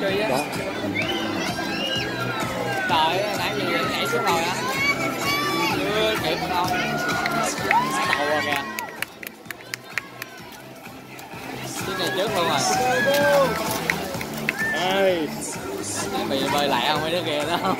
truy á đó trời ơi, nãy giờ nhảy xuống rồi á chưa kịp đâu nó đầu rồi kìa chiếc này trước luôn rồi. Ê, bị bơi lại không mấy đứa kia đó.